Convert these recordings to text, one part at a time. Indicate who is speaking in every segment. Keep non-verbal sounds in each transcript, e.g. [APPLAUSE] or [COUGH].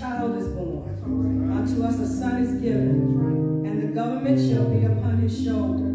Speaker 1: child is born, unto us a son is given, and the
Speaker 2: government shall be upon his shoulder,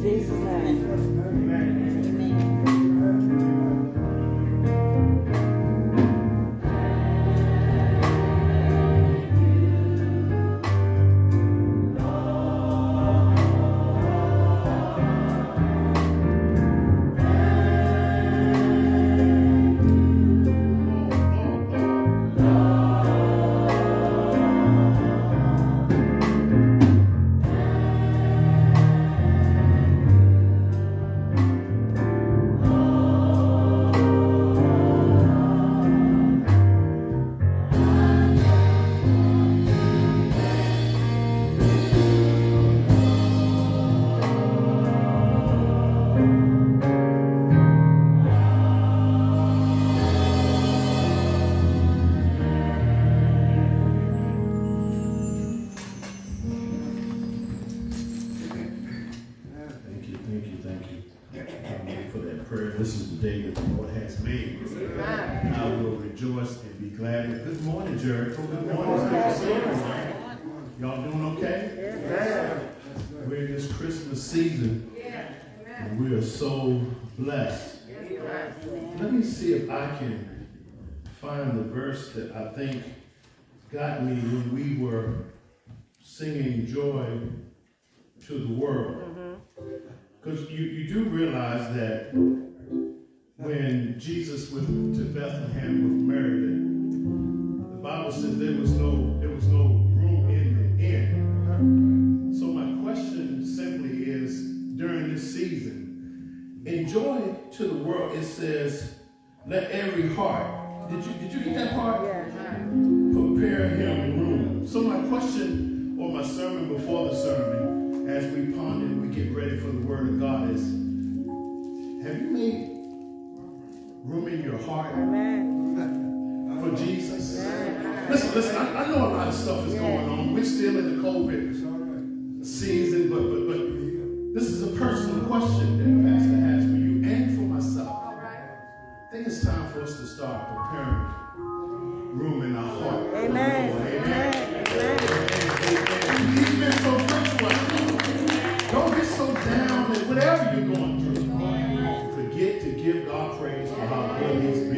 Speaker 3: Jesus' name.
Speaker 4: Verse that I think got me when we were singing joy to the world. Mm-hmm. Because you, you do realize that when Jesus went to Bethlehem with Mary, the Bible says there was no there was no room in the inn. Mm-hmm. So my question simply is during this season, enjoy to the world. It says, let every heart. Did you did you get that part? Prepare him room. So my question or my sermon before the sermon, as we ponder and we get ready for the word of God is, have you made room in your heart
Speaker 5: Amen. [LAUGHS]
Speaker 4: for Jesus? Listen, listen, I, I know a lot of stuff is going on. We're still in the COVID season, but but but this is a personal question that Pastor has for you and for myself. I think it's time for us to start preparing room in our heart.
Speaker 5: Amen. Amen. Amen.
Speaker 4: He's been so good to us. Don't get so down and whatever you're going through. Forget to give God praise for how good He's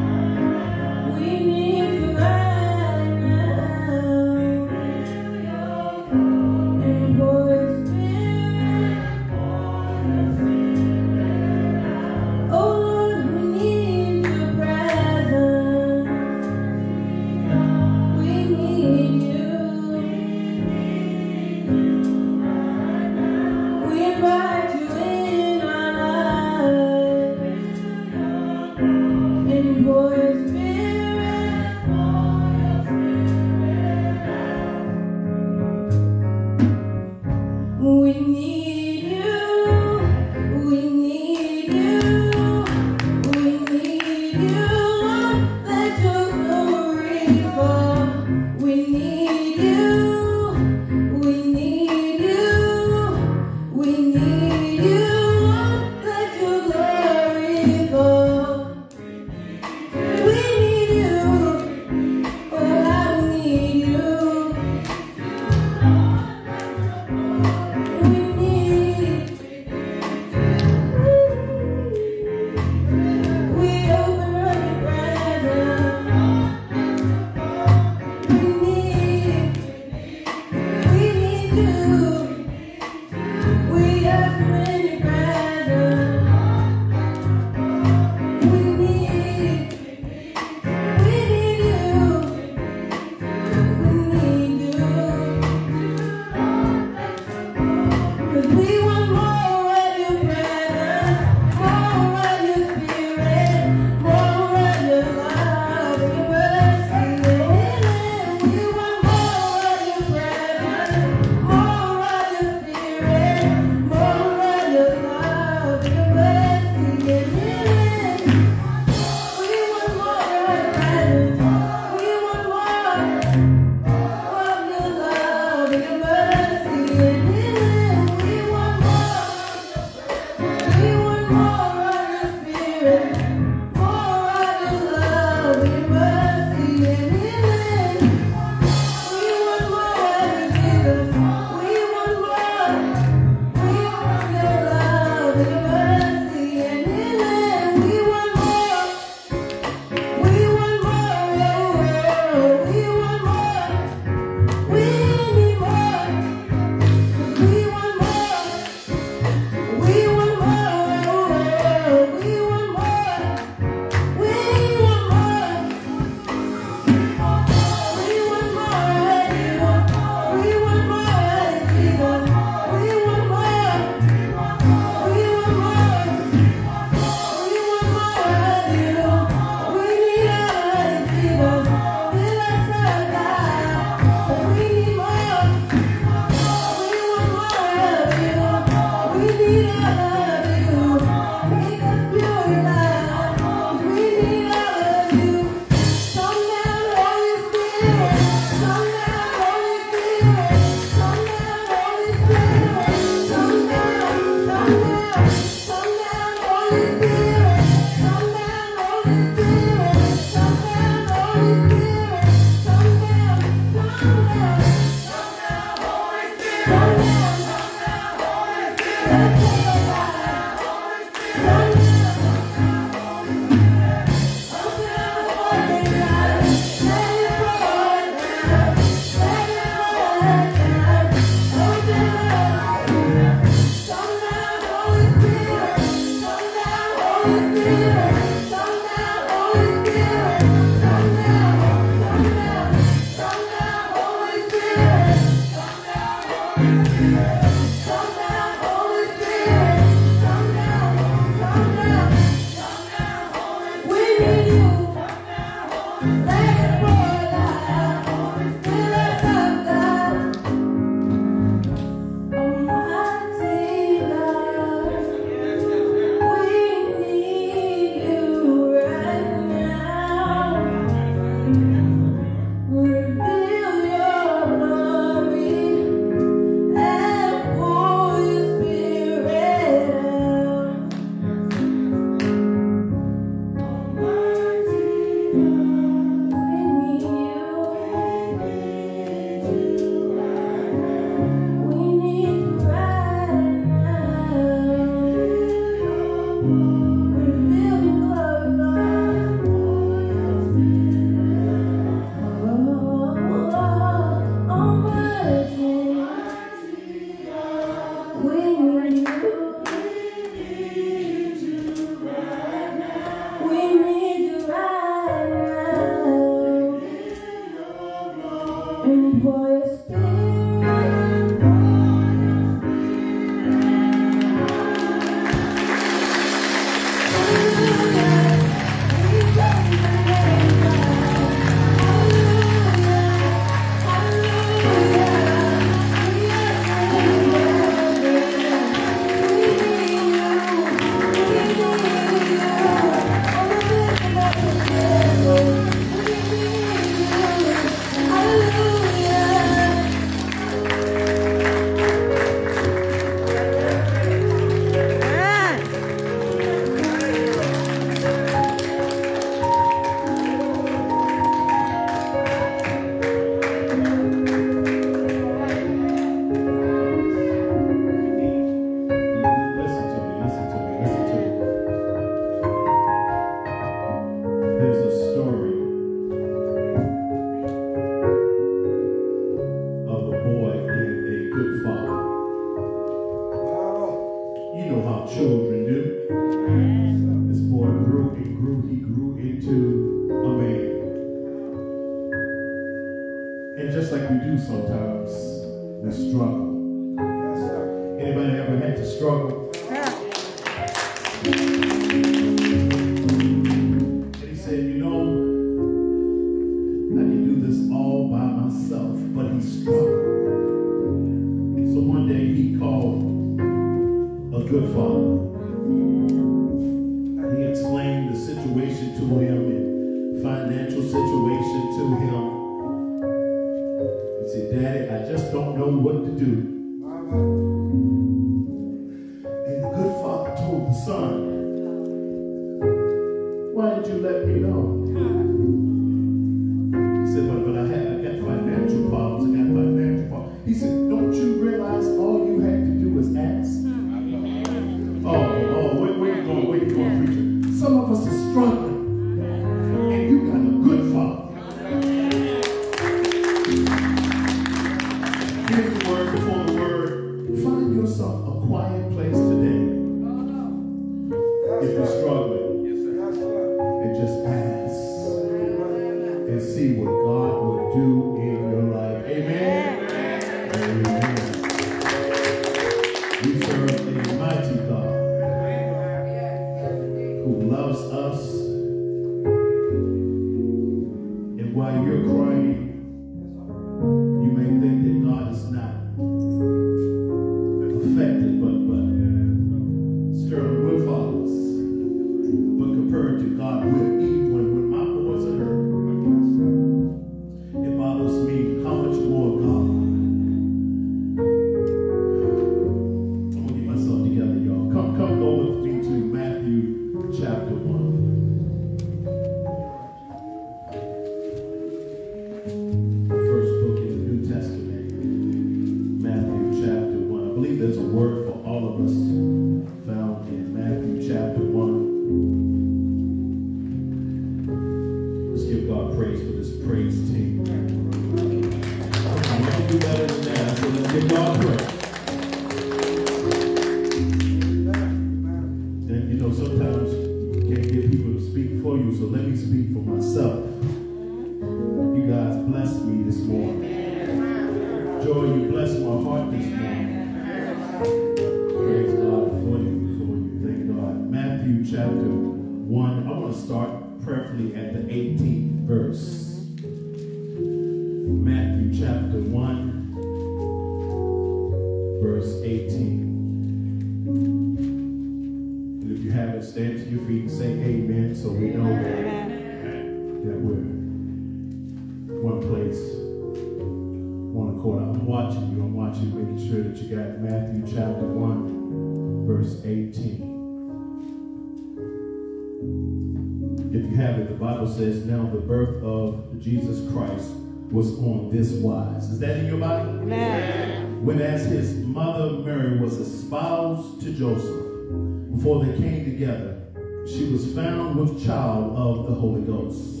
Speaker 4: this wise. Is that in your body?
Speaker 5: Amen.
Speaker 4: When as his mother Mary was espoused to Joseph, before they came together, she was found with child of the Holy Ghost.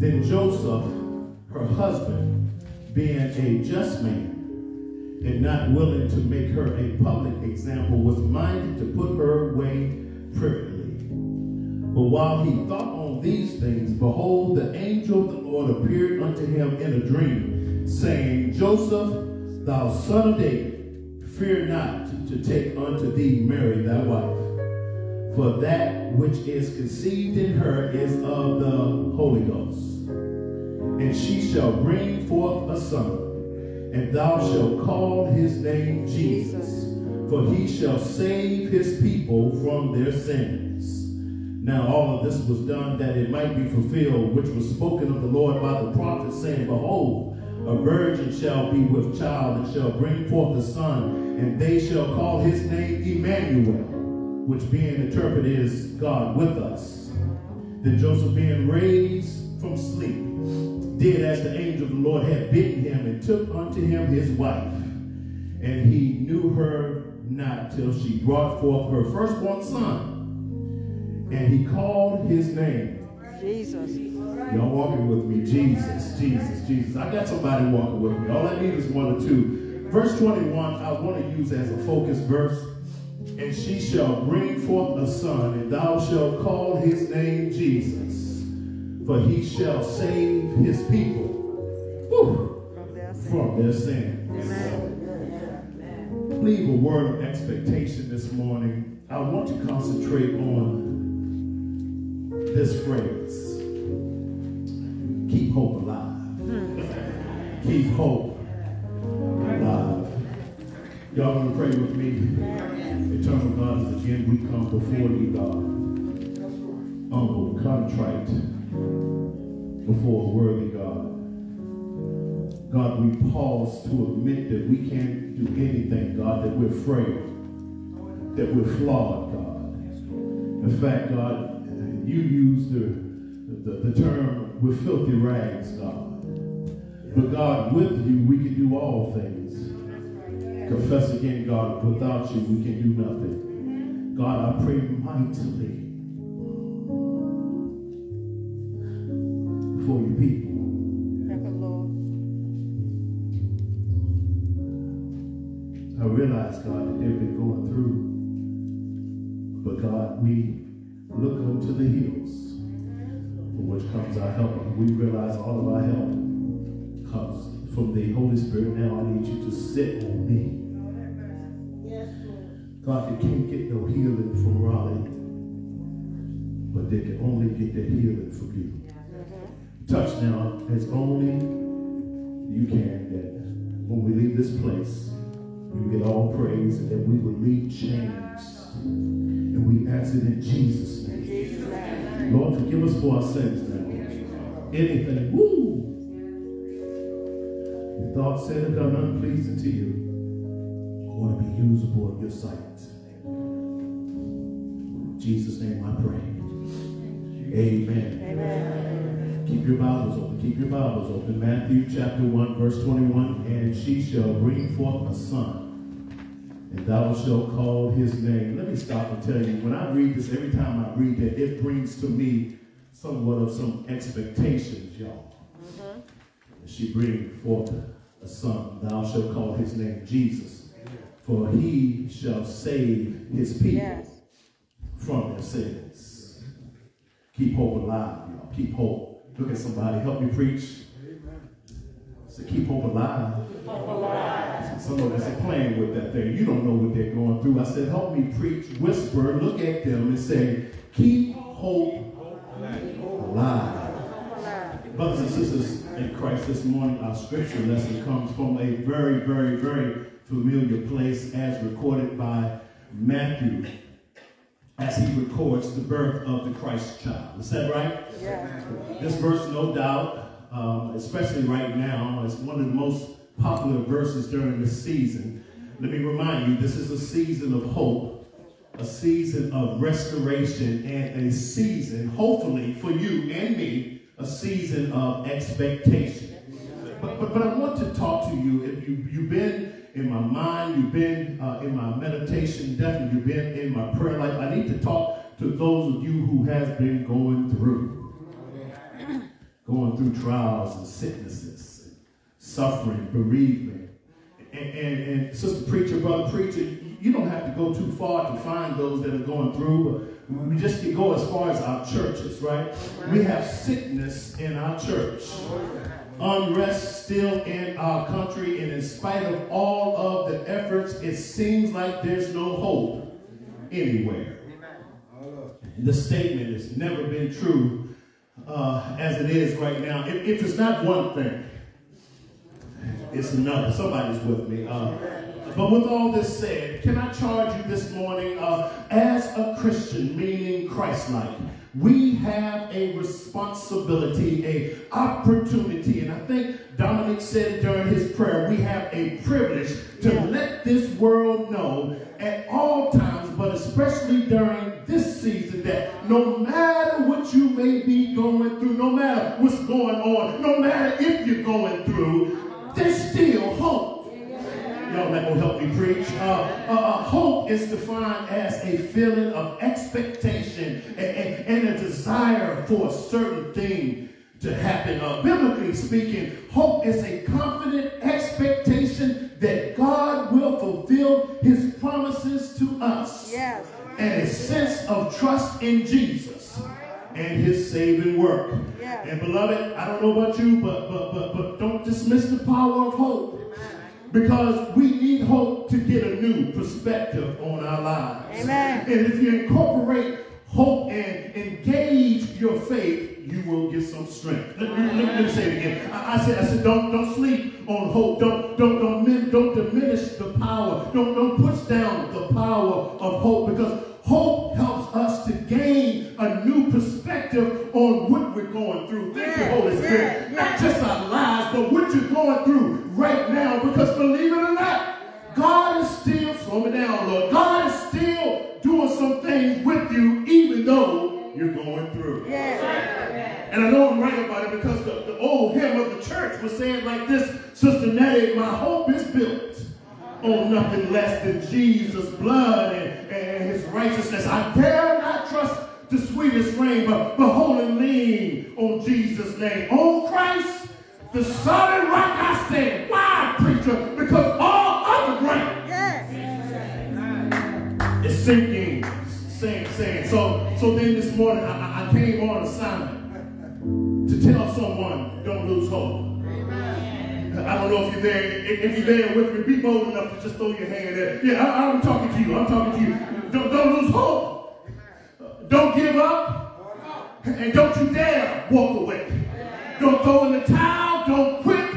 Speaker 4: Then Joseph, her husband, being a just man, and not willing to make her a public example, was minded to put her away privately. But while he thought these things, behold, the angel of the Lord appeared unto him in a dream, saying, Joseph, thou son of David, fear not to take unto thee Mary thy wife, for that which is conceived in her is of the Holy Ghost. And she shall bring forth a son, and thou shalt call his name Jesus, for he shall save his people from their sins. Now all of this was done that it might be fulfilled, which was spoken of the Lord by the prophet, saying, Behold, a virgin shall be with child, and shall bring forth a son, and they shall call his name Emmanuel, which being interpreted is God with us. Then Joseph, being raised from sleep, did as the angel of the Lord had bidden him, and took unto him his wife. And he knew her not till she brought forth her firstborn son. And he called his name.
Speaker 5: Jesus.
Speaker 4: Y'all walking with me. Jesus, Jesus, Jesus. I got somebody walking with me. All I need is one or two. Verse 21, I want to use as a focus verse. And she shall bring forth a son, and thou shalt call his name Jesus. For he shall save his people whew,
Speaker 5: From their sin.
Speaker 4: from their sins. Leave a word of expectation this morning. I want to concentrate on this phrase. Keep hope alive. Keep hope alive. Y'all gonna pray with me? Eternal God, again we come before you, God. Humble, contrite, before a worthy God. God, we pause to admit that we can't do anything, God, that we're frail, that we're flawed, God. In fact, God, you use the, the, the term, we're filthy rags, God. But God, with you, we can do all things. Confess again, God, without you, we can do nothing. God, I pray mightily for your people.
Speaker 5: Lord.
Speaker 4: I realize, God, that they've been going through. But God, we look unto the hills from which comes our help. We realize all of our help comes from the Holy Spirit. Now I need you to sit on me. God, they can't get no healing from Raleigh, but they can only get their healing from you. Touch now as only you can that when we leave this place, you get all praise and that we will leave changed. And we ask it in Jesus' name. Lord, forgive us for our sins now. Anything, woo! We thought, said, and done unpleasing to you. I want to be usable in your sight. In Jesus' name I pray. Amen.
Speaker 5: Amen.
Speaker 4: Keep your Bibles open. Keep your Bibles open. Matthew chapter 1, verse 21. And she shall bring forth a son, and thou shalt call his name. Let me stop and tell you, when I read this, every time I read that, it brings to me somewhat of some expectations, y'all. Mm-hmm. She bring forth a, a son, thou shalt call his name Jesus, for he shall save his people
Speaker 5: Yes.
Speaker 4: from their sins. Keep hope alive, y'all. Keep hope. Look at somebody. Help me preach. So keep hope alive. Some of us are playing with that thing. You don't know what they're going through. I said, help me preach. Whisper, look at them and say, keep hope alive. Brothers and sisters in Christ, this morning our scripture lesson comes from a very, very, very familiar place as recorded by Matthew as he records the birth of the Christ child. Is that right?
Speaker 5: Yes.
Speaker 4: This verse, no doubt, um, especially right now, is one of the most popular verses during this season. Let me remind you, this is a season of hope, a season of restoration, and a season, hopefully for you and me, a season of expectation. But, but, but I want to talk to you. If you, you've been in my mind, you've been uh, in my meditation, definitely you've been in my prayer life. I need to talk to those of you who has been going through going through trials and sicknesses, and suffering, bereavement. And, and, and sister preacher, brother preacher, you don't have to go too far to find those that are going through, but we just can go as far as our churches, right? We have sickness in our church. Unrest still in our country, and in spite of all of the efforts, it seems like there's no hope anywhere. The statement has never been true uh, as it is right now. If, if it's not one thing, it's another. Somebody's with me. Uh, but with all this said, can I charge you this morning uh, as a Christian, meaning Christ-like? We have a responsibility, a opportunity, and I think Dominic said it during his prayer. We have a privilege to
Speaker 5: Yeah.
Speaker 4: let this world know at all times, but especially during this season, that no matter what you may be going through, no matter what's going on, no matter if you're going through, there's still hope. Y'all not gonna help me preach. Uh, uh, uh, hope is defined as a feeling of expectation and, and, and a desire for a certain thing to happen. Uh, biblically speaking, hope is a confident expectation that God will fulfill his promises to us.
Speaker 5: Yes.
Speaker 4: And a sense of trust in Jesus and his saving work.
Speaker 5: Yeah.
Speaker 4: And beloved, I don't know about you, but but but but don't dismiss the power of hope. Because we need hope to get a new perspective on our lives.
Speaker 5: Amen.
Speaker 4: And if you incorporate hope and engage your faith, you will get some strength. Let, let- let me say it again. I, I said, I said, don't don't sleep on hope. Don't don't don't don't diminish the power. Don't don't push down the power of hope because hope helps us to gain a new perspective on what we're going through. Thank you, Holy Spirit.
Speaker 5: yeah, yeah.
Speaker 4: Not just our lives, but what you're going through right now. Because believe it or not, God is still, slow me down, Lord. God is still doing some things with you, even though you're going through. And I know I'm right about it because the, the old hymn of the church was saying like this, Sister Nettie, my hope is built on nothing less than Jesus' blood and, and his righteousness. I dare not trust the sweetest rain, but, but hold and lean on Jesus' name. On Christ, the solid rock I stand. Why, preacher? Because all other ground
Speaker 5: Yes.
Speaker 4: is sinking, saying, saying. So, so then this morning I, I- came on assignment to tell someone, don't lose hope. I don't know if you're there. If, you're there with me, be bold enough to just throw your hand there. Yeah, I, I'm talking to you. I'm talking to you. Don't, don't lose hope. Don't give up. And don't you dare walk away. Don't throw in the towel. Don't quit.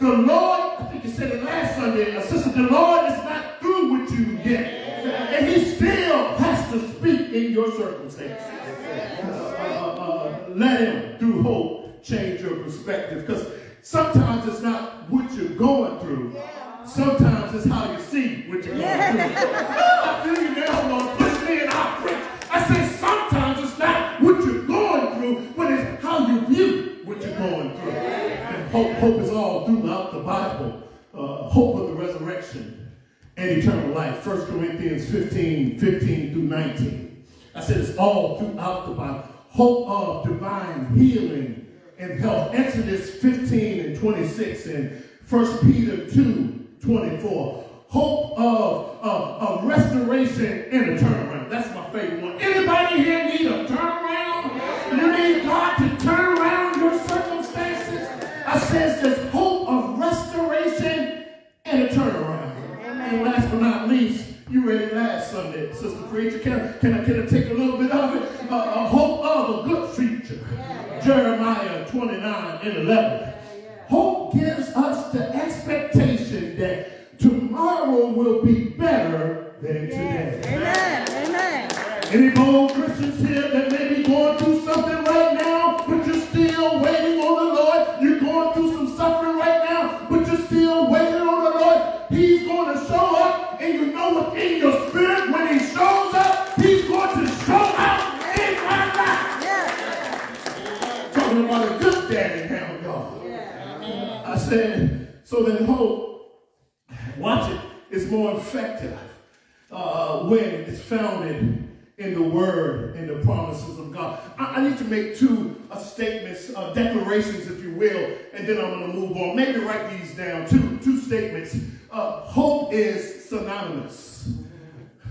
Speaker 4: The Lord, I think you said it last Sunday, uh, sister, the Lord is not through with you yet. And he still has to speak in your circumstances. Uh, uh, uh, let him, through hope, change your perspective. Because sometimes it's not what you're going through. Sometimes it's how you see what you're going through. I feel you now, Lord. Push me and I'll preach. I say sometimes it's not what you're going through, but it's how you view what you're going through. And hope, hope is all throughout the Bible. Uh, hope of the resurrection and eternal life. 1 Corinthians 15, 15 through 19. I said it's all throughout the Bible. Hope of divine healing and health. Exodus 15 and 26 and 1 Peter 2, 24. Hope of, of, of restoration and a turnaround. That's my favorite one. Anybody here need a turnaround? You need God to turn around your circumstances? I says there's hope of restoration and a turnaround. And last but not least, you read it last Sunday, Sister Preacher. Can, can, I, can I take a little bit of it? Uh, a hope of a good. Jeremiah 29 and 11. Hope gives us the expectation that tomorrow will be better than today.
Speaker 5: Amen. Amen.
Speaker 4: Any bold Christians here that may be going through Said, so then hope, watch it, is more effective uh, when it's founded in the word and the promises of God. I, I need to make two uh, statements, uh, declarations, if you will, and then I'm going to move on. Maybe write these down. Two, two statements. Uh, hope is synonymous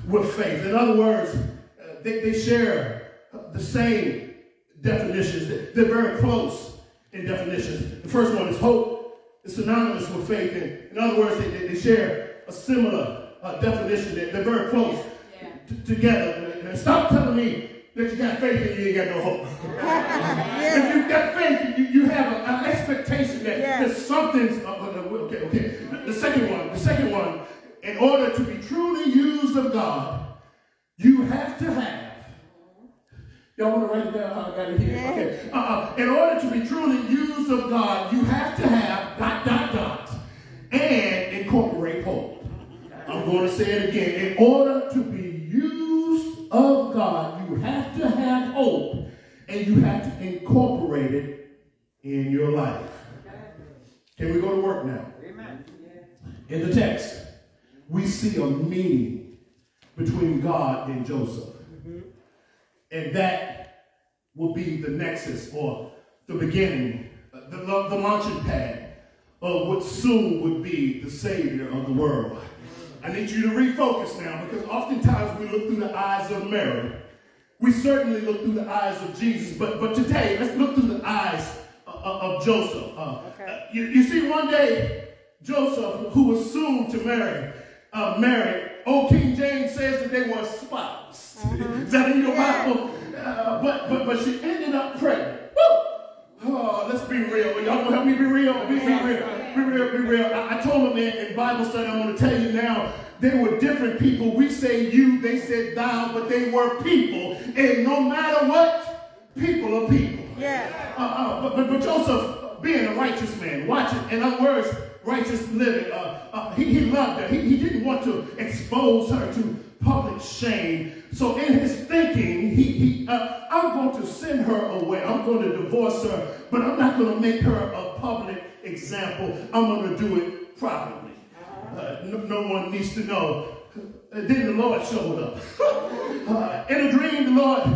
Speaker 4: with faith. In other words, uh, they, they share the same definitions. They're very close in definitions. The first one is hope. It's synonymous with faith. And in other words, they, they, they share a similar uh, definition. They're, they're very close t- together. And stop telling me that you got faith and you ain't got no hope. [LAUGHS] If you've got faith, you, you have a- an expectation that,
Speaker 5: Yes.
Speaker 4: that something's uh, uh, okay. Okay. The, the second one. The second one. In order to be truly used of God, you have to have. Y'all want to write it down how I got it here?
Speaker 5: Yeah.
Speaker 4: Okay. Uh-uh. In order to be truly used of God, you have to have dot dot dot and incorporate hope. I'm going to say it again. In order to be used of God, you have to have hope and you have to incorporate it in your life. Can we go to work now? In the text, we see a meeting between God and Joseph. Mm-hmm. And that will be the nexus or the beginning, the, the launching pad of what soon would be the Savior of the world. I need you to refocus now because oftentimes we look through the eyes of Mary. We certainly look through the eyes of Jesus, but, but today let's look through the eyes of, of Joseph. Uh,
Speaker 5: Okay.
Speaker 4: uh, you, you see, one day, Joseph, who was soon to marry, uh, marry, old King James says that they were espoused. Is that in your
Speaker 5: Yeah.
Speaker 4: Bible? Uh, but, but, but she ended up pregnant. Oh, let's be real. Y'all gonna help me be real? Be, be real. Be real, be real. I, I told them in, in Bible study, I'm gonna tell you now, they were different people. We say you, they said thou, but they were people. And no matter what, people are people.
Speaker 5: Yeah.
Speaker 4: Uh, uh, but, but, but Joseph, being a righteous man, watch it, in other words, righteous living, uh, uh, he, he loved her. He, he didn't want to expose her to public shame. So in his thinking, he, he uh, I'm going to send her away. I'm going to divorce her, but I'm not going to make her a public example. I'm going to do it privately. Uh, no, no one needs to know. And then the Lord showed up. [LAUGHS] Uh, in a dream, the Lord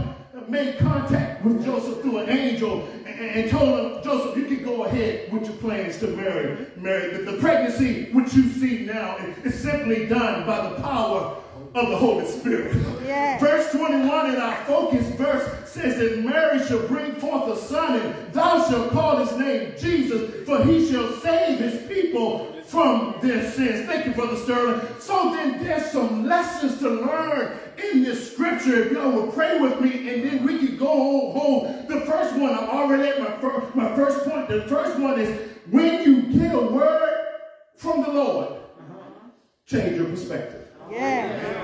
Speaker 4: made contact with Joseph through an angel and, and told him, Joseph, you can go ahead with your plans to marry. Marry. The, the pregnancy, which you see now, is, is simply done by the power of the Holy Spirit.
Speaker 5: Yeah.
Speaker 4: Verse 21 in our focus verse says that Mary shall bring forth a son, and thou shalt call his name Jesus, for he shall save his people from their sins. Thank you, Brother Sterling. So then there's some lessons to learn in this scripture. If y'all would pray with me, and then we could go home. home. The first one, I'm already at my, fir- my first point. The first one is when you get a word from the Lord, uh-huh. change your perspective.
Speaker 5: Yeah.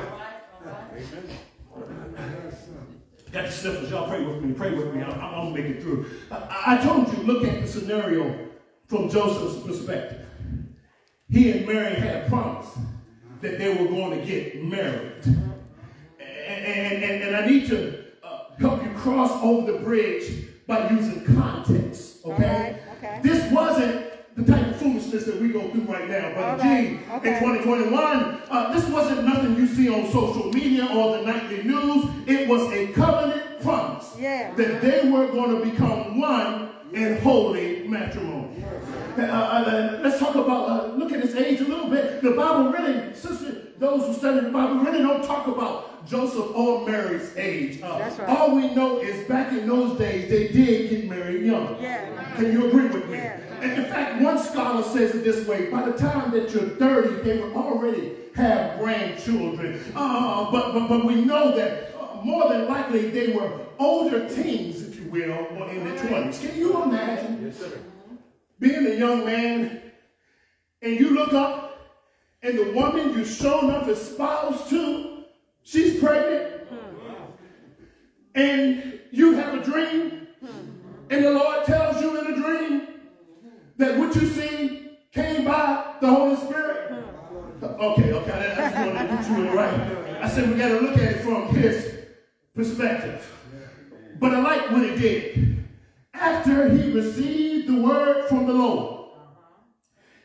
Speaker 4: The sniffles. Y'all pray with me. Pray with me. I'm, I'm gonna make it through. I, I told you, look at the scenario from Joseph's perspective. He and Mary had a promise that they were going to get married. And, and, and, I need to uh, help you cross over the bridge by using context. Okay?
Speaker 5: Right, okay.
Speaker 4: This wasn't the type of foolishness that we go through right now. But
Speaker 5: Okay,
Speaker 4: G,
Speaker 5: okay.
Speaker 4: in 2021, uh, this wasn't nothing you see on social media or the nightly news. It was a covenant promise
Speaker 5: Yeah.
Speaker 4: that they were going to become one in holy matrimony. Uh, uh, uh, let's talk about, uh, look at his age a little bit. The Bible really, sister, those who study the Bible really don't talk about Joseph or Mary's age. Uh,
Speaker 5: That's right.
Speaker 4: All we know is back in those days, they did get married young.
Speaker 5: Yeah.
Speaker 4: Can you agree with me?
Speaker 5: Yeah.
Speaker 4: And in fact, one scholar says it this way: by the time that you're 30, they will already have grandchildren. Uh, but, but but we know that uh, more than likely they were older teens, if you will, or in their 20s. Can you imagine yes, being a young man and you look up and the woman you shown up espoused to, she's pregnant, and you have a dream, and the Lord tells you in a dream that what you see came by the Holy Spirit. Okay, okay, I just to you in right. I said we got to look at it from his perspective. But I like what he did. After he received the word from the Lord,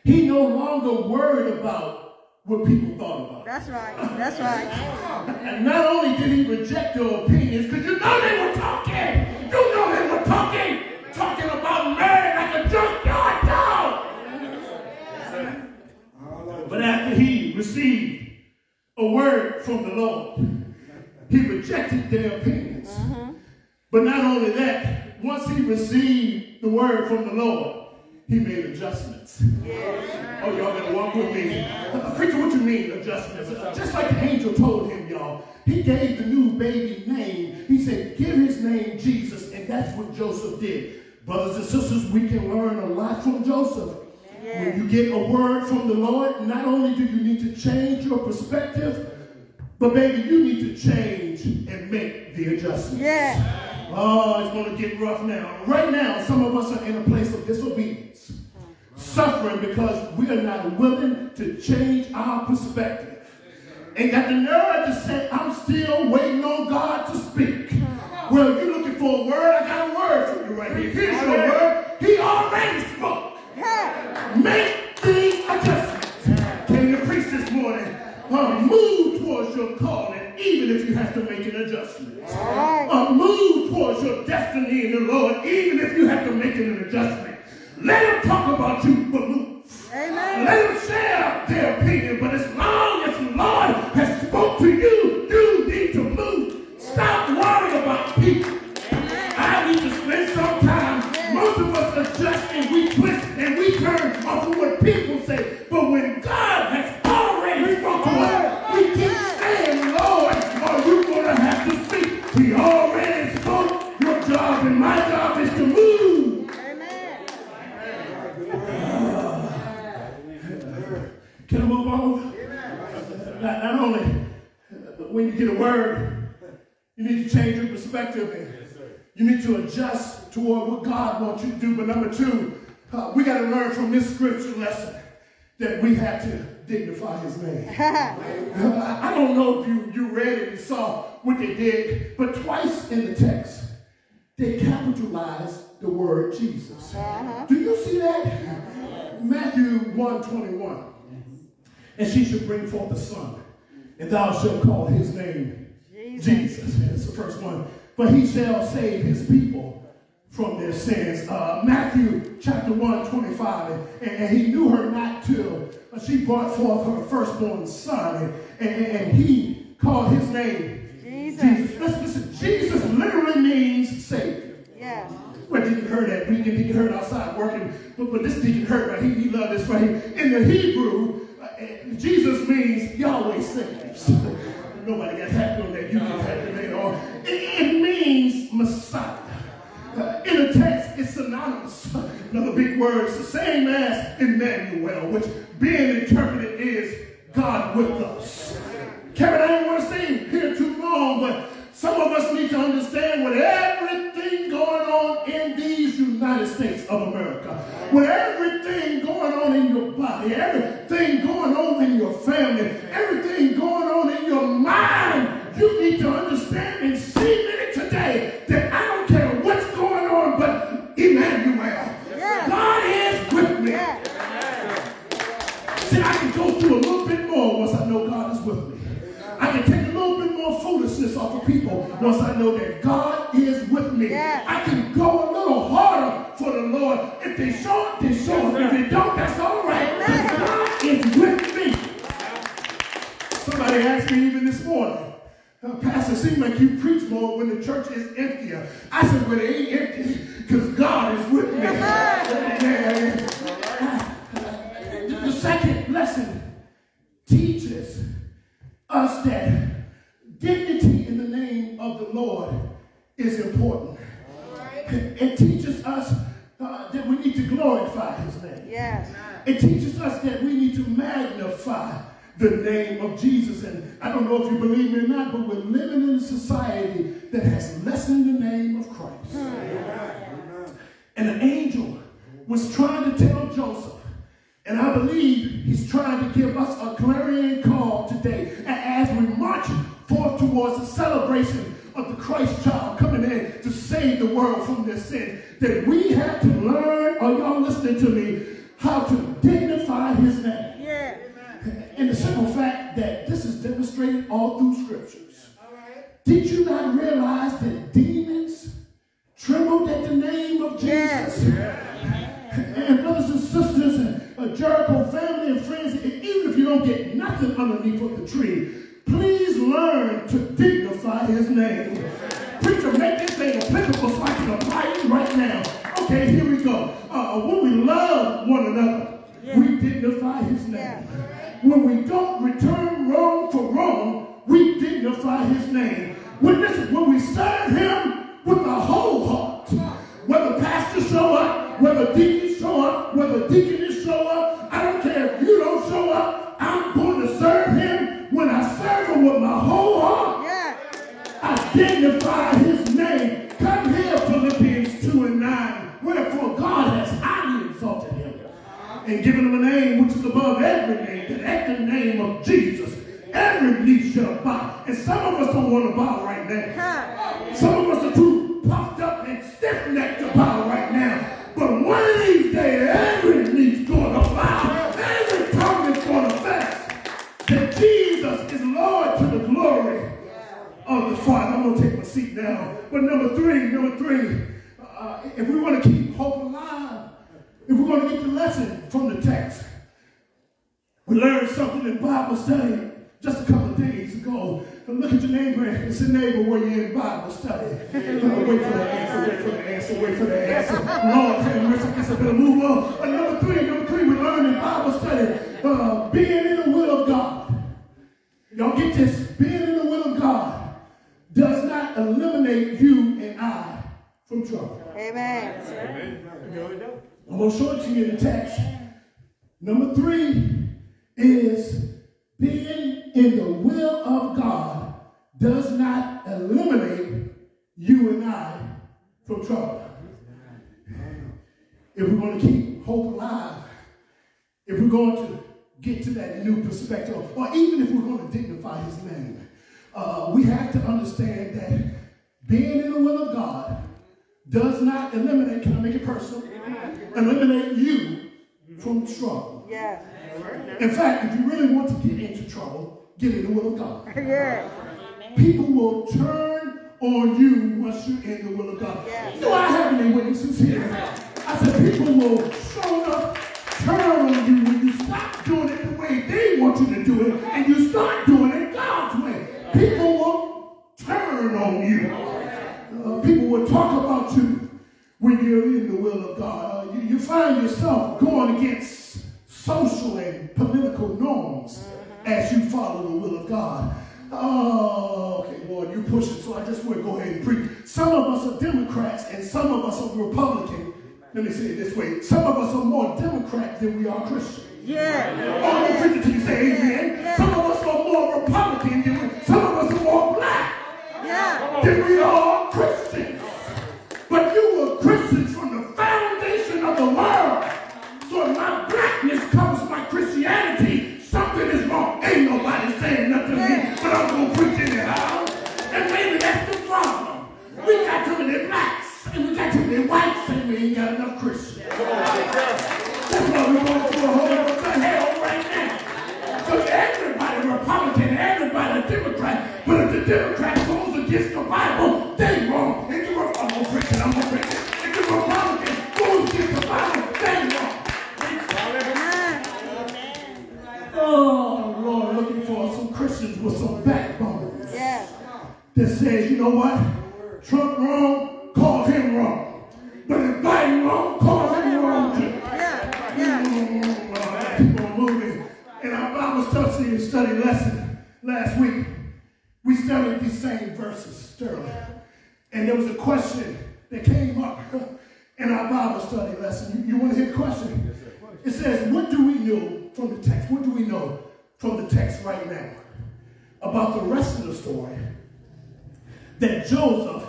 Speaker 4: he no longer worried about what people thought about.
Speaker 5: That's right. That's right.
Speaker 4: And not only did he reject their opinions, because you know they were talking. You know they were talking. Talking about Mary like a junkyard dog. But after he received a word from the Lord, he rejected their opinions. Mm-hmm. But not only that, once he received the word from the Lord, he made adjustments. Oh, y'all better walk with me. Uh, Preacher, what you mean adjustments? Just like the angel told him, y'all. He gave the new baby name. He said, give his name Jesus. And that's what Joseph did. Brothers and sisters, we can learn a lot from Joseph. When you get a word from the Lord, not only do you need to change your perspective, but baby, you need to change and make the adjustments.
Speaker 5: Yeah.
Speaker 4: Oh, it's going to get rough now. Right now, some of us are in a place of disobedience, suffering because we are not willing to change our perspective. And got the nerve to say, I'm still waiting on God to speak. Well, you're looking for a word, I got a word for you right here. Here's your word. He already spoke. Make the adjustments. Can you preach this morning? Uh, move towards your calling, even if you have to make an adjustment. Uh, move towards your destiny in the Lord, even if you have to make an adjustment. Let them talk about you, but move.
Speaker 5: Amen.
Speaker 4: Let them share their opinion, but as long as the Lord has spoke to you, you need to move. Stop worrying about people. I need to spend some time. Most of us adjust and we twist and we turn off of what people say. But when God when you get a word, you need to change your perspective and you need to adjust toward what God wants you to do. But number two, uh, we got to learn from this scripture lesson that we have to dignify his name. I [LAUGHS] uh, I don't know if you, you read it and saw what they did, but twice in the text, they capitalized the word Jesus. Uh-huh. Do you see that? Matthew 121. Mm-hmm. And she should bring forth a son, and thou shalt call his name Jesus. That's the first one. But he shall save his people from their sins. Uh, Matthew chapter 1, 25. And, and he knew her not till uh, she brought forth her firstborn son, and, and, and he called his name
Speaker 5: Jesus.
Speaker 4: Jesus. Listen, listen, Jesus literally means Savior.
Speaker 5: Yeah.
Speaker 4: Well, Deacon that. Deacon, Deacon heard outside working. But, but this Deacon heard right. He, he loved this right here. In the Hebrew, Jesus means Yahweh saves. Nobody got happy on that. You get happy later on. It, it means Messiah. In the text, it's synonymous. Another big word. It's the same as Emmanuel, which being interpreted is God with us. Kevin, I don't want to stay here too long, but some of us need to understand with everything going on in these United States of America, with I dignify his name. Come here, Philippians 2 and 9. Wherefore God has highly exalted him and given him a name which is above every name, that at the name of Jesus, every knee shall bow. And some of us don't want to bow right now. Bible study just a couple of days ago. And look at your neighbor and say, neighbor, where you in Bible study? Uh, wait for the answer, wait for the answer, wait for the answer. Lord, have mercy, guess I better move on. Uh, number three, number three, we learned in Bible study, uh, being in the will of God. Y'all get this? Being in the will of God does not eliminate you and I from trouble.
Speaker 5: Amen. Amen.
Speaker 4: I'm going to show it to you in the text. Number three is being in the will of God does not eliminate you and I from trouble. If we're going to keep hope alive, if we're going to get to that new perspective, or even if we're going to dignify his name, uh, we have to understand that being in the will of God does not eliminate, can I make it personal? Eliminate you from trouble.
Speaker 5: Yeah.
Speaker 4: In fact, if you really want to get into trouble, get in the will of God. [LAUGHS]
Speaker 5: Yeah.
Speaker 4: People will turn on you once you're in the will of God.
Speaker 5: Yes.
Speaker 4: Do I have any witnesses here? I said people will show up, turn on you when you stop doing it the way they want you to do it, and you start doing it God's way. People will turn on you. Uh, people will talk about you when you're in the will of God. Uh, you, you find yourself going against social and political norms mm-hmm. as you follow the will of God. Oh, okay, Lord, you push it, so I just want to go ahead and preach. Some of us are Democrats and some of us are Republican. Let me say it this way. Some of us are more Democrat than we are Christian.
Speaker 5: Yeah.
Speaker 4: Oh, I'm preaching to you, say amen. Some of us are more Republican than we, some of us are more black
Speaker 5: Yeah.
Speaker 4: than we are Christians. Verses, Sterling. And there was a question that came up [LAUGHS] in our Bible study lesson. You, you want to hear the question? It says, what do we know from the text? What do we know from the text right now about the rest of the story that Joseph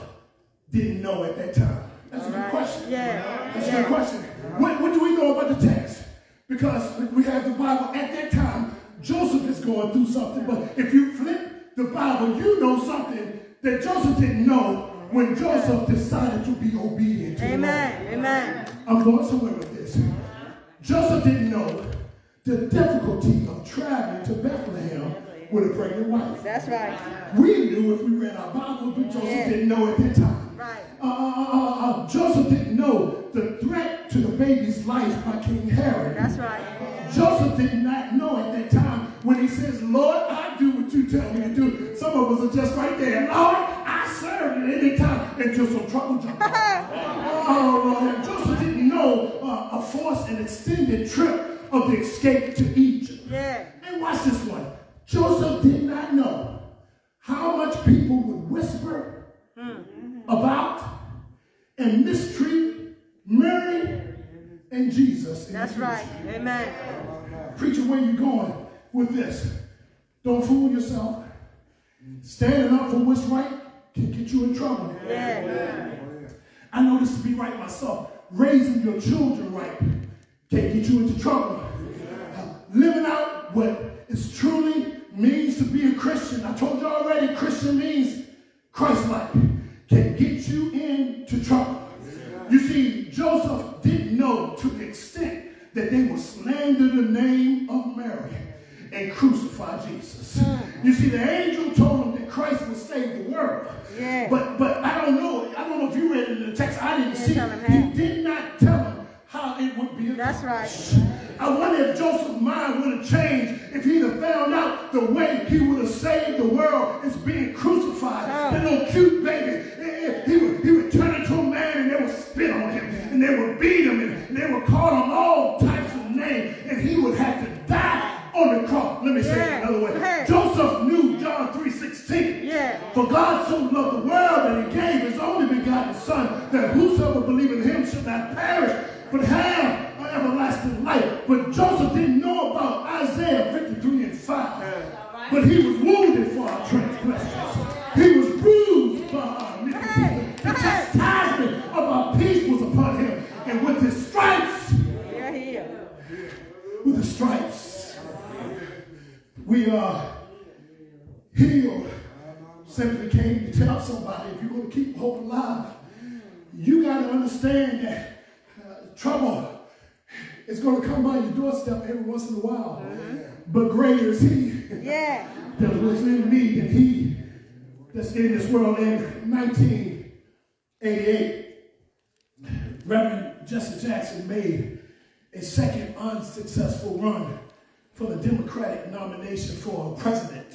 Speaker 4: didn't know at that time? That's a good question.
Speaker 5: Yeah.
Speaker 4: That's a good question. What, what do we know about the text? Because we have the Bible at that time, Joseph is going through something. But if you flip the Bible, you know something that Joseph didn't know when Joseph decided to be obedient to the Lord.
Speaker 5: Amen. Amen.
Speaker 4: I'm going somewhere with this. Joseph didn't know the difficulty of traveling to Bethlehem with a pregnant wife.
Speaker 5: That's right.
Speaker 4: We knew if we read our Bible, but Joseph
Speaker 5: Yeah.
Speaker 4: didn't know at that time.
Speaker 5: Right.
Speaker 4: Uh, uh, uh, uh, Joseph didn't know the threat to the baby's life by King Herod.
Speaker 5: That's right.
Speaker 4: Joseph did not know at that time when he says, Lord, I do what you tell me to do. Some of us are just right there. Lord, I serve you any time until some trouble jump up. [LAUGHS] Oh, Lord. Joseph didn't know uh, a forced and extended trip of the escape to Egypt.
Speaker 5: Yeah.
Speaker 4: And watch this one. Joseph did not know how much people would whisper about and mistreat Mary and Jesus. in
Speaker 5: That's right. Amen.
Speaker 4: Preacher, where you going with this? Don't fool yourself. Standing up for what's right can get you in trouble.
Speaker 5: Yeah.
Speaker 4: I know this to be right myself. Raising your children right can get you into trouble. Uh, living out what it truly means to be a Christian. I told you already, Christian means Christ-like. Can get you into trouble. You see, Joseph didn't know to the extent that they would slander the name of Mary and crucify Jesus. You see, the angel told him that Christ would save the world.
Speaker 5: Yeah.
Speaker 4: But but I don't know. I don't know if you read it in the text. I didn't see. He did not tell him how it would be.
Speaker 5: That's right.
Speaker 4: I wonder if Joseph's mind would have changed if he'd have found out the way he would have saved the world is being crucified.
Speaker 5: Oh.
Speaker 4: That little cute baby, eh, eh, he would, he would turn into a man and they would spit on him and they would beat him and, and they would call him all names and he would have to die on the cross. Let me say it another way. Joseph knew John 3.16.
Speaker 5: Yeah.
Speaker 4: For God so loved the world that he gave his only begotten Son, that whosoever believe in him should not perish, but have an everlasting life. But Joseph didn't know about Isaiah 53 and 5. But he was wounded for our transgressions. He was bruised for our iniquities. The chastisement of our peace was upon him. And with his stripes,
Speaker 5: Yeah, he is.
Speaker 4: with the stripes, we are healed. Simply came to tell somebody if you're going to keep hope alive, you got to understand that uh, trouble is going to come by your doorstep every once in a while. But greater is He
Speaker 5: Yeah.
Speaker 4: that was in me than He that's in this world. In 1988, Reverend Jesse Jackson made a second unsuccessful run for the Democratic nomination for president.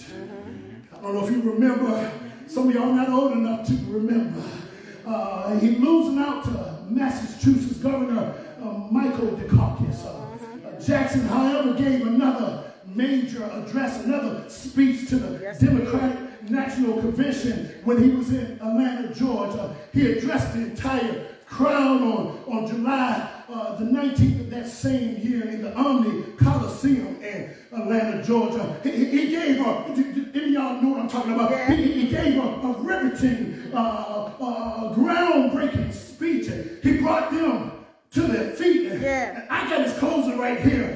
Speaker 4: I don't know if you remember, some of y'all not old enough to remember. Uh, he losing out to Massachusetts Governor uh, Michael Dukakis. Uh, uh, Jackson, however, gave another major address, another speech to the
Speaker 5: Yes,
Speaker 4: Democratic National Convention when he was in Atlanta, Georgia. He addressed the entire crowd on, on July uh, the 19th of that same year in the Omni Coliseum in Atlanta, Georgia. He, he- gave a, do- do any of y'all know what I'm talking about?
Speaker 5: Yeah.
Speaker 4: He, he gave a, a riveting, uh, uh, groundbreaking speech. He brought them to their feet.
Speaker 5: Yeah.
Speaker 4: I got his closing right here,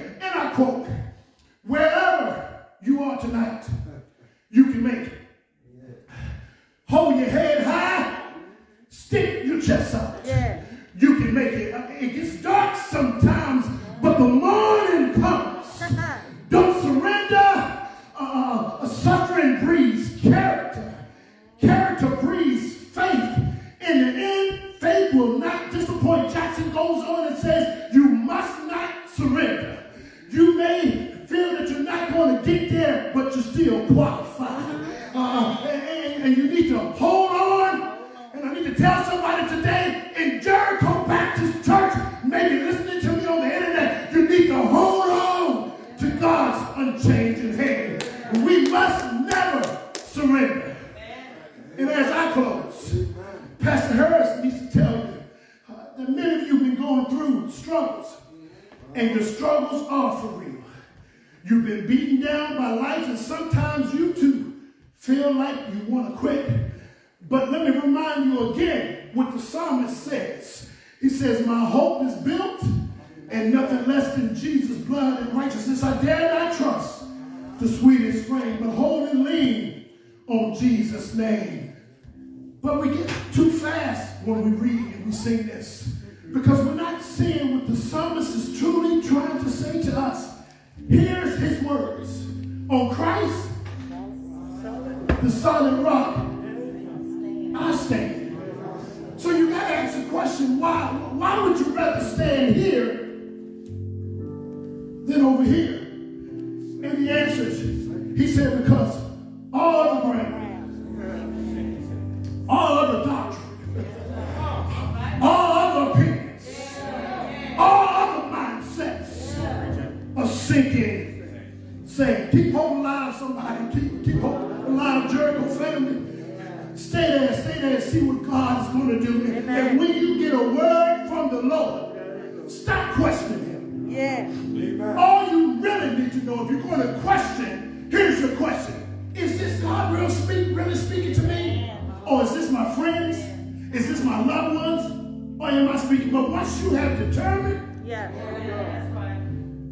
Speaker 4: this ones? Or am I speaking? But once you have determined
Speaker 5: Yeah.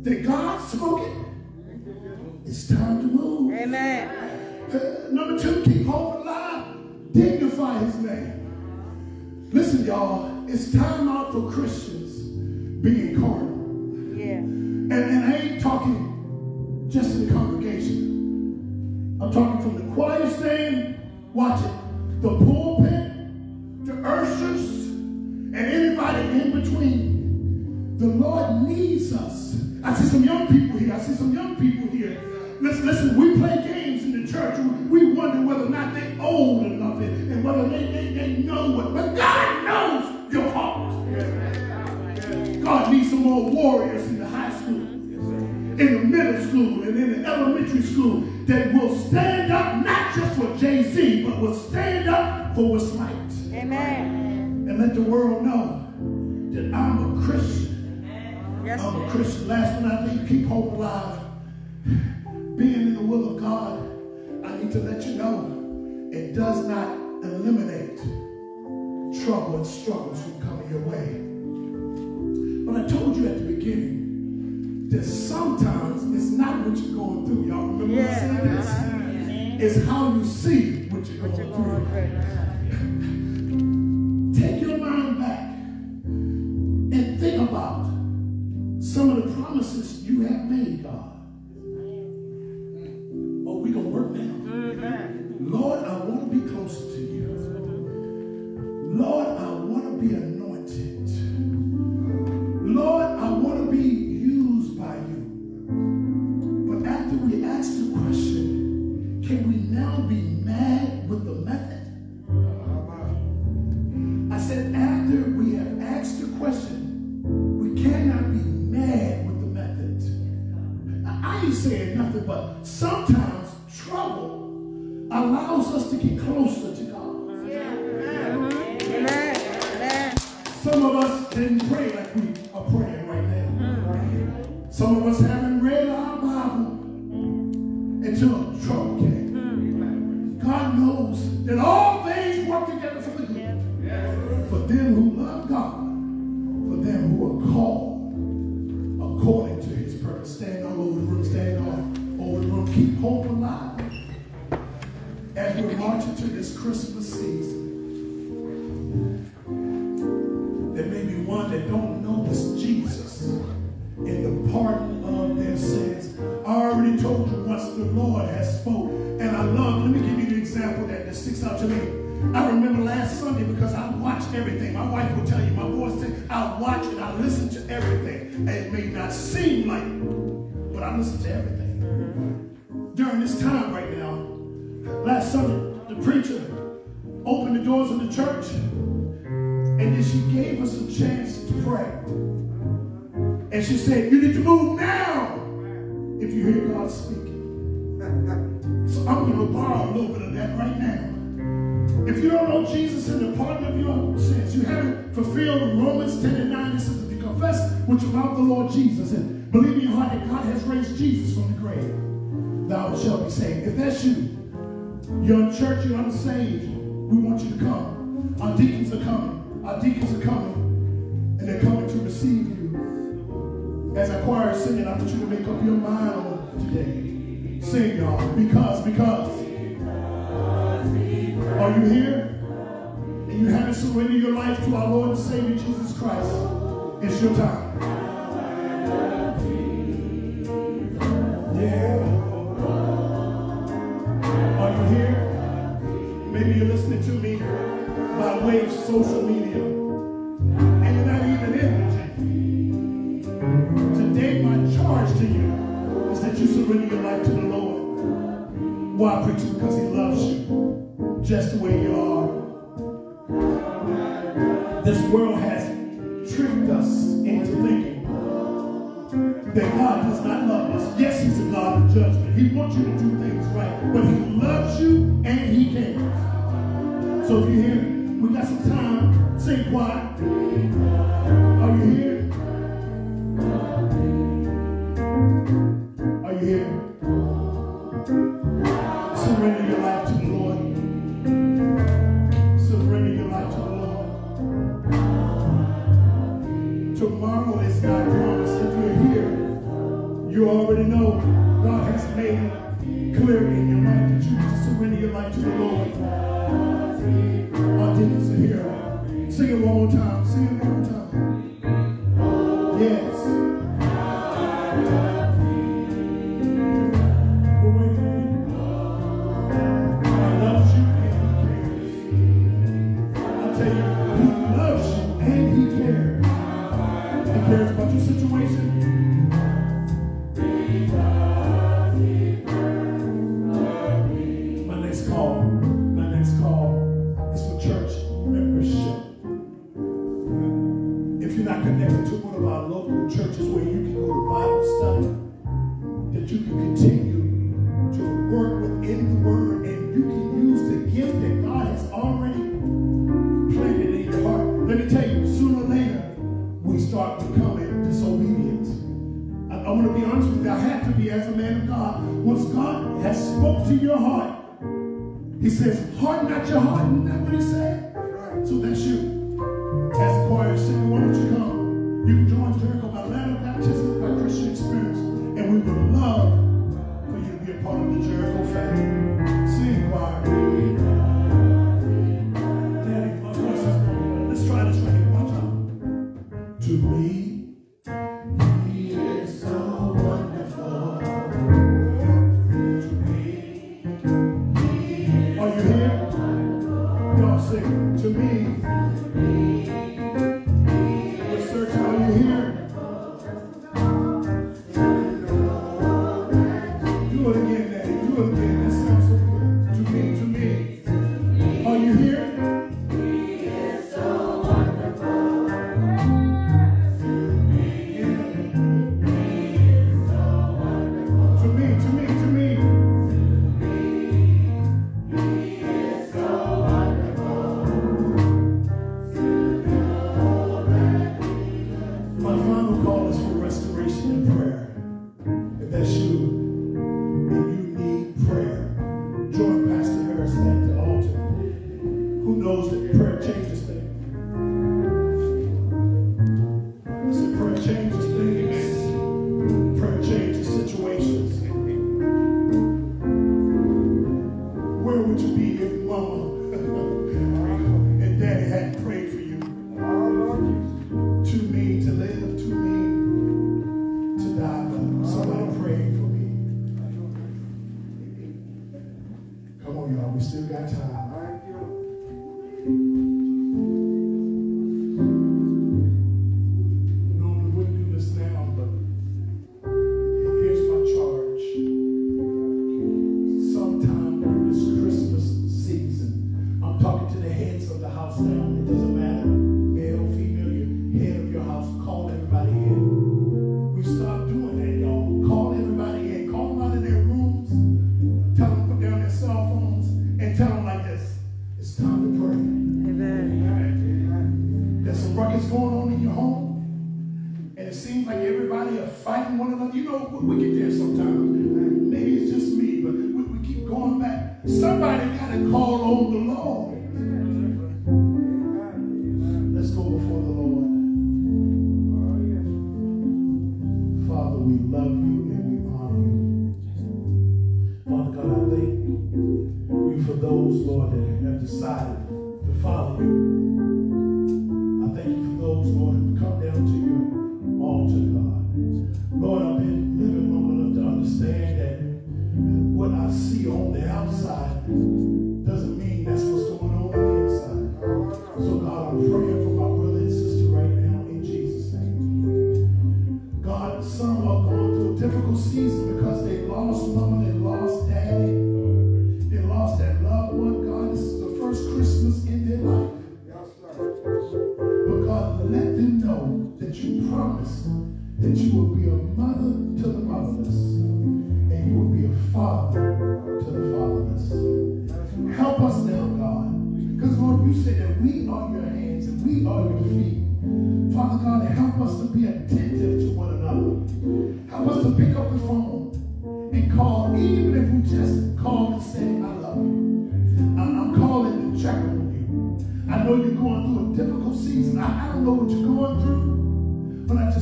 Speaker 4: that God spoke it, it's time to move.
Speaker 5: Amen.
Speaker 4: Uh, number two, keep hope alive. Dignify his name. Listen, y'all, it's time out for Christians being carnal.
Speaker 5: Yeah.
Speaker 4: And, and I ain't talking just in the congregation. I'm talking from the choir stand, watch it, Listen, listen, we play games in the church. We wonder whether or not they're old enough and and whether they, they, they know what. But God knows your heart. God needs some more warriors in the high school, in the middle school, and in the elementary school that will stand up not just for Jay-Z, but will stand up for what's right.
Speaker 5: Amen.
Speaker 4: And let the world know that I'm a Christian.
Speaker 5: Yes.
Speaker 4: I'm a Christian. Last but not least, keep hope alive. To let you know it does not eliminate trouble and struggles from coming your way. But I told you at the beginning that sometimes it's not what you're going through. Y'all remember when I said this? It's how you see what you're
Speaker 5: What you're
Speaker 4: going
Speaker 5: going
Speaker 4: through.
Speaker 5: through. [LAUGHS]
Speaker 4: Take your mind back and think about some of the promises God, for them who are called according to his purpose. Stand all over the room, stand all over the room. Keep hope alive as we're marching to this Christmas season. There may be one that don't know this Jesus in the pardon of their sins. I already told you once the Lord has spoke. And I love, let me give you the example that, that sticks out to me. My wife will tell you, my boys say, I watch and I listen to everything. And it may not seem like, but I listen to everything. During this time right now, last Sunday, the preacher opened the doors of the church, and then she gave us a chance to pray. And she said, You need to move now if you hear God speaking. [LAUGHS] So I'm going to borrow a little bit of that right now. If you don't know Jesus and the pardon of your sins, you haven't fulfilled Romans 10 and 9. This is if you confess with your mouth the Lord Jesus and believe in your heart that God has raised Jesus from the grave, thou shalt be saved. If that's you, you're in church, you're unsaved, we want you to come. Our deacons are coming. Our deacons are coming. And they're coming to receive you. As our choir is singing, I want you to make up your mind today. Sing, y'all. Because, because. Are you here? And you haven't surrendered your life to our Lord and Savior Jesus Christ. It's your time. Yeah. Are you here? Maybe you're listening to me by way of social media. And you're not even in Today, my charge to you is that you surrender your life to the Lord. Why, preacher? Because he loves you just the way you are. This world has tricked us into thinking that God does not love us. Yes, he's a God of judgment. He wants you to do things right, but he loves you and he cares. So if you hear, we got some time. Sing quiet. Tomorrow is not promised. If you're here, you already know God has made it clear in your life that you need to surrender your life to the Lord. Our deacons are here. Sing it one more time. Sing it one more time.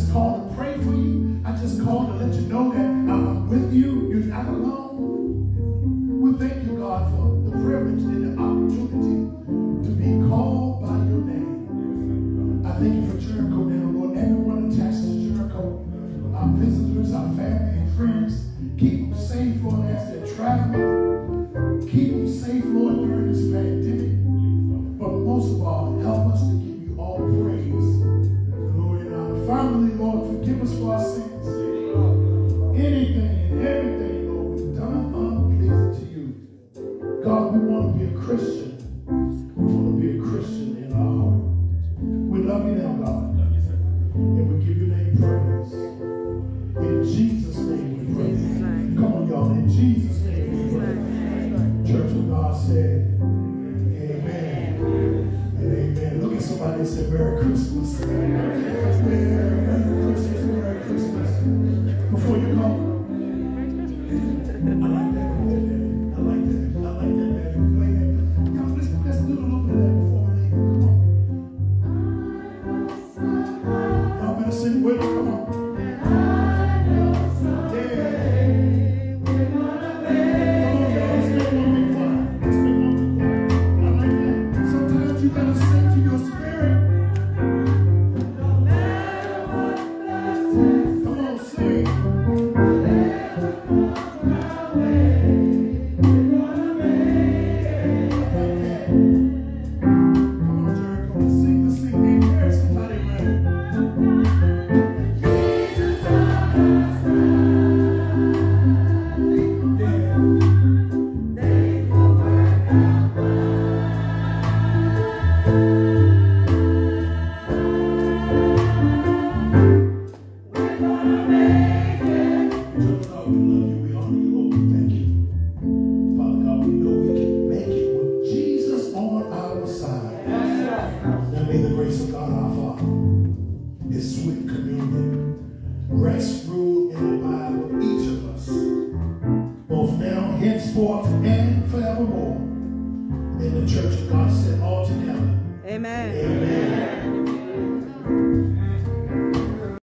Speaker 4: just called to pray for you. I just called to let you know that I'm with you. You're not alone. We thank you, God, for the privilege and the opportunity